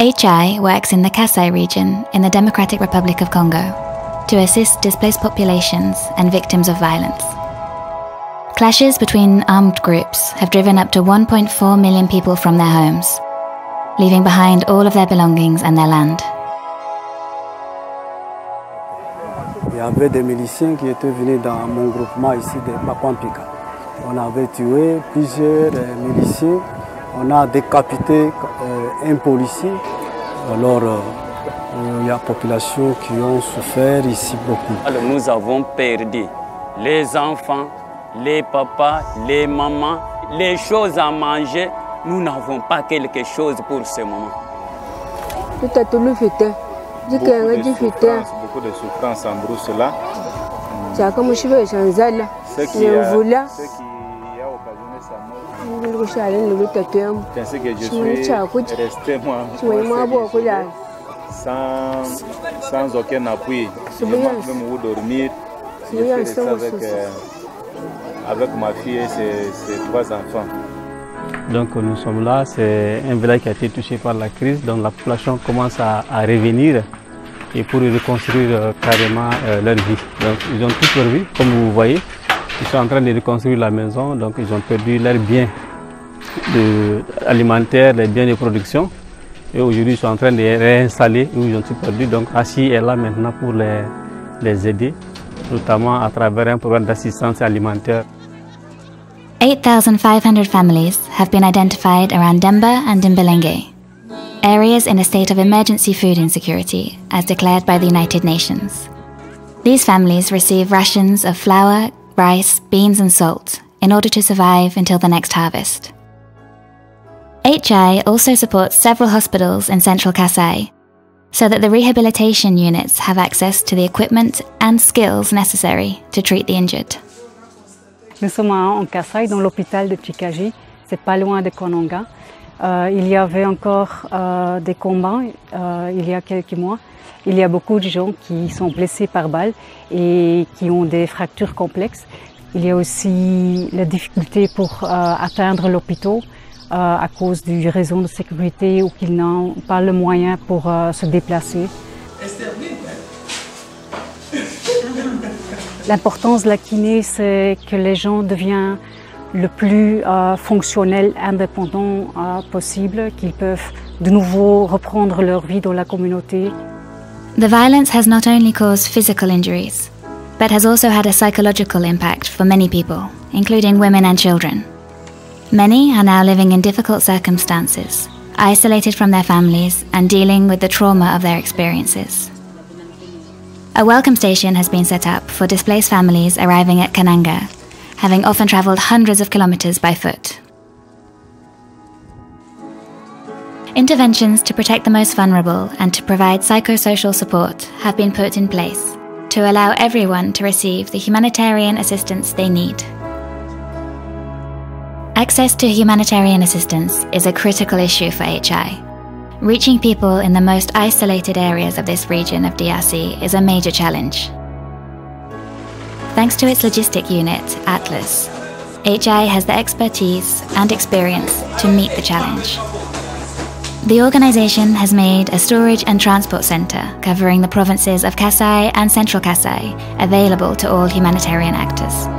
HI works in the Kasai region in the Democratic Republic of Congo to assist displaced populations and victims of violence. Clashes between armed groups have driven up to 1.4 million people from their homes, leaving behind all of their belongings and their land. Il y avait des miliciens qui étaient venus dans mon groupement ici de Papampika. On avait tué plusieurs euh, miliciens, on a décapité un policier. Alors, il y a population qui ont souffert ici beaucoup. Alors, nous avons perdu les enfants, les papas, les mamans, les choses à manger. Nous n'avons pas quelque chose pour ce moment. Tout a tout fait. Beaucoup de, souffrance, beaucoup de souffrance en brousse là. chaka mushibe shanzala Ce qui a, nemvula ce qui a occasionné sa mort, que je suis resté moi, okulala sans, sans aucun appui. Je manque même où dormir. Je resté ça, avec, euh, avec ma fille et ses, ses trois enfants. Donc nous sommes là, c'est un village qui a été touché par la crise, donc la population commence à, à revenir et pour reconstruire euh, carrément euh, leur vie. Donc ils ont toute leur vie, comme vous voyez, ils sont en train de reconstruire la maison, donc ils ont perdu leurs biens de- alimentaires, les biens de production. Et aujourd'hui ils sont en train de réinstaller où ils ont tout perdu. Donc ACI est là maintenant pour les, les aider, notamment à travers un programme d'assistance alimentaire 8,500 families have been identified around Demba and Dimbelenge, areas in a state of emergency food insecurity as declared by the United Nations. These families receive rations of flour, rice, beans, and salt in order to survive until the next harvest. HI also supports several hospitals in central Kasai so that the rehabilitation units have access to the equipment and skills necessary to treat the injured. Nous sommes en Kasaï, dans l'hôpital de Tshikaji. C'est pas loin de Kananga. Euh, il y avait encore euh, des combats euh, il y a quelques mois. Il y a beaucoup de gens qui sont blessés par balle et qui ont des fractures complexes. Il y a aussi la difficulté pour atteindre l'hôpital à cause du réseau de sécurité ou qu'ils n'ont pas le moyen pour se déplacer. L'importance de la kiné, c'est que les gens deviennent le plus euh, fonctionnels, indépendants euh, possible, qu'ils peuvent de nouveau reprendre leur vie dans la communauté. The violence has not only caused physical injuries, but has also had a psychological impact for many people, including women and children. Many are now living in difficult circumstances, isolated from their families and dealing with the trauma of their experiences. A welcome station has been set up for displaced families arriving at Kananga, having often travelled hundreds of kilometres by foot. Interventions to protect the most vulnerable and to provide psychosocial support have been put in place to allow everyone to receive the humanitarian assistance they need. Access to humanitarian assistance is a critical issue for HI. Reaching people in the most isolated areas of this region of DRC is a major challenge. Thanks to its logistic unit, Atlas, HI has the expertise and experience to meet the challenge. The organization has made a storage and transport center covering the provinces of Kasai and Central Kasai available to all humanitarian actors.